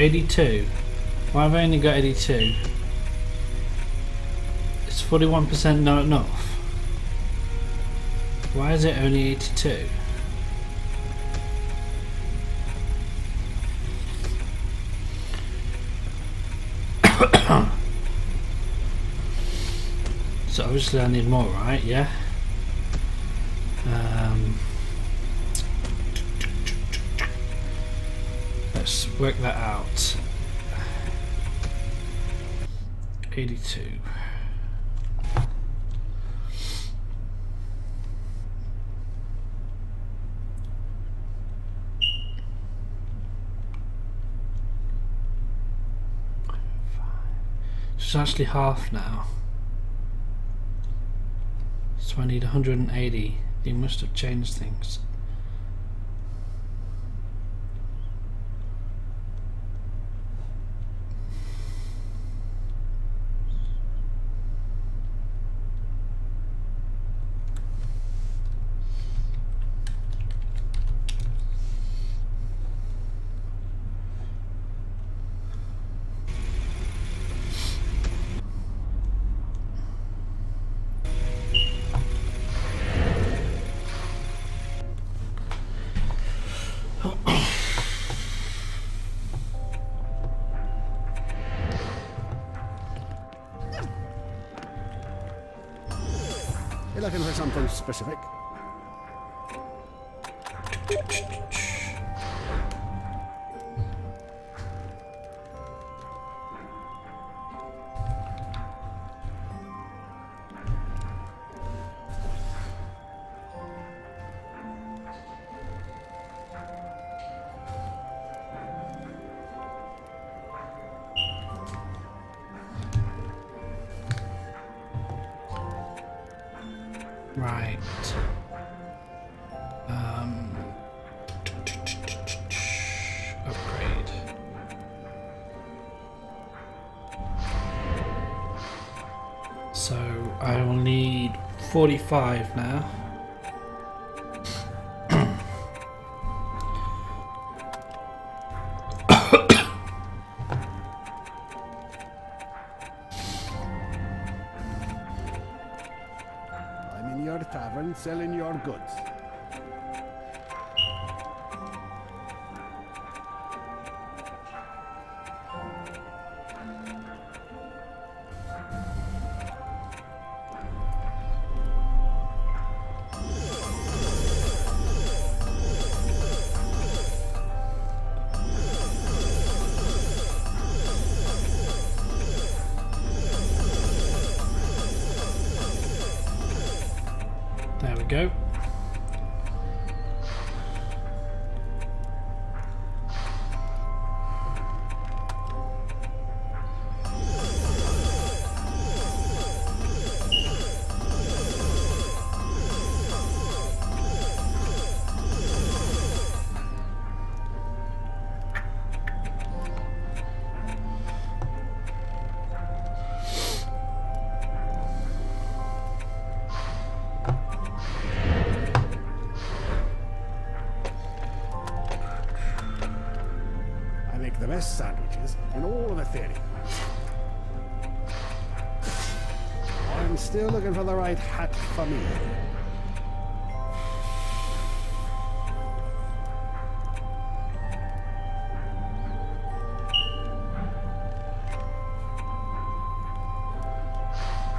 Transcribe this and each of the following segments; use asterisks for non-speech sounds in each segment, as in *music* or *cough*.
82. Why have I only got 82? It's 41% not enough. Why is it only 82? *coughs* so obviously I need more, right? Yeah. Work that out. 82. It's actually half now. So I need 180. You must have changed things. You're looking for something specific? Right. Um, upgrade. So I will need 45 now. Your tavern selling your goods. Go. In all of Etheria. I'm still looking for the right hat for me.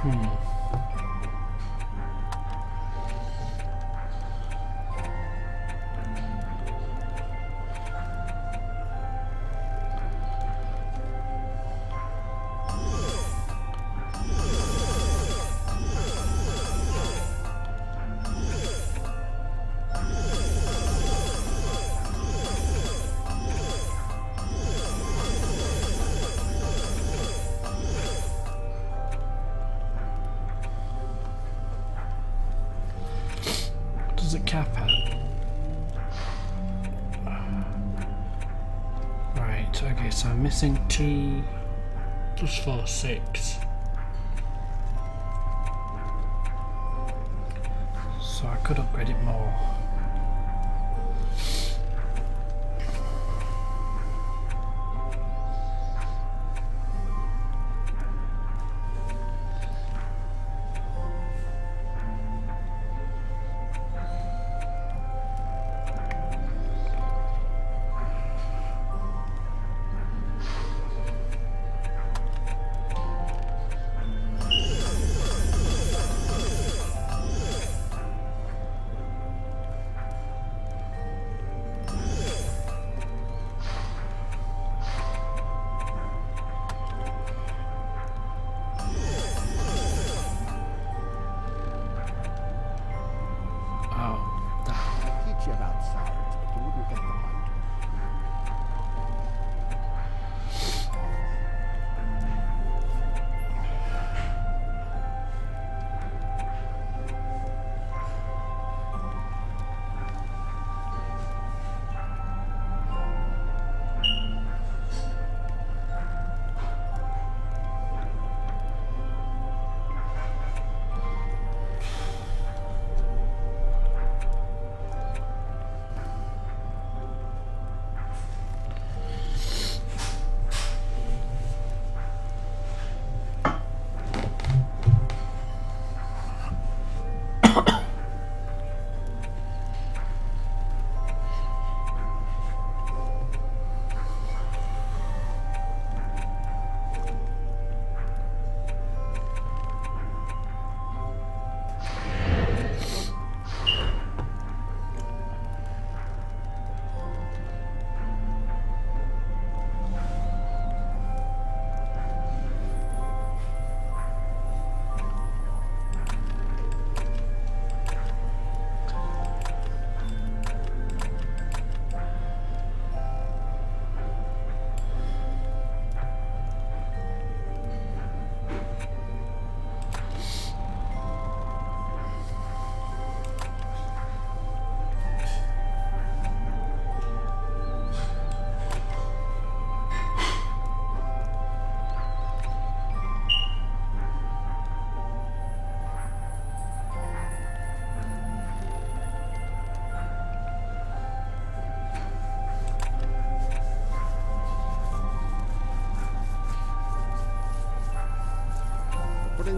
What Missing two plus four, six. So I could upgrade it more.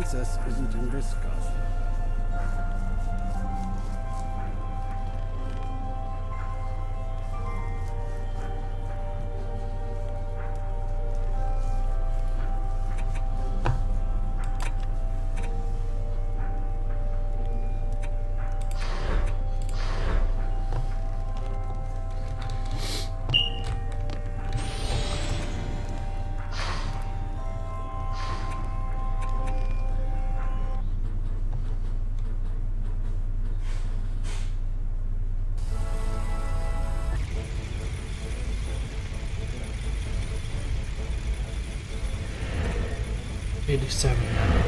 census isn't in this. 87.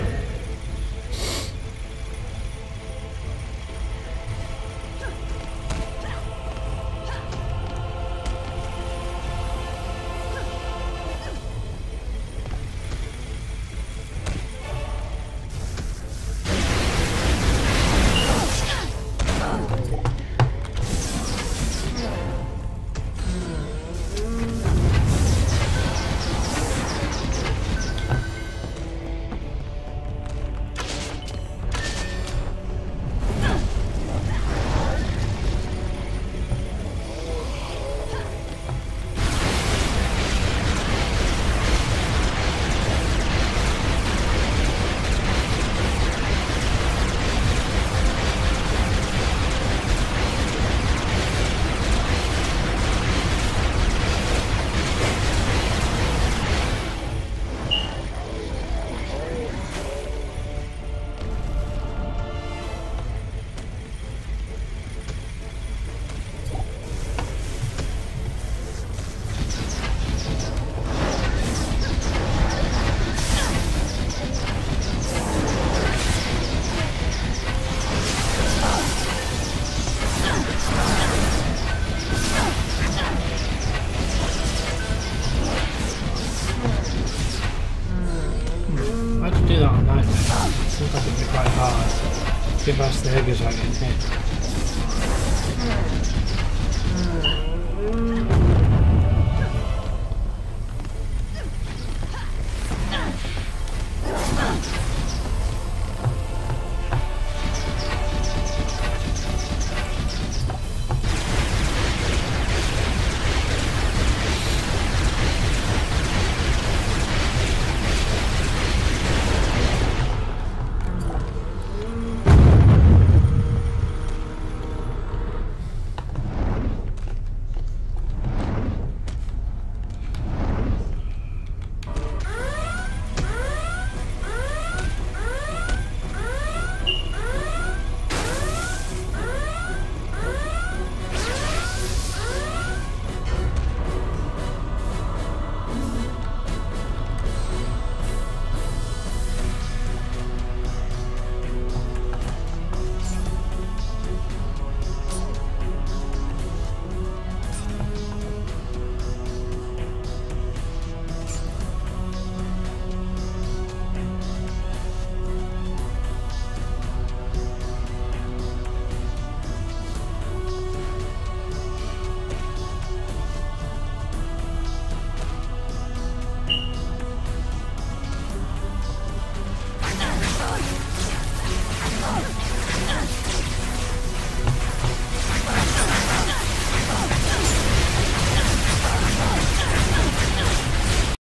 Us the hit.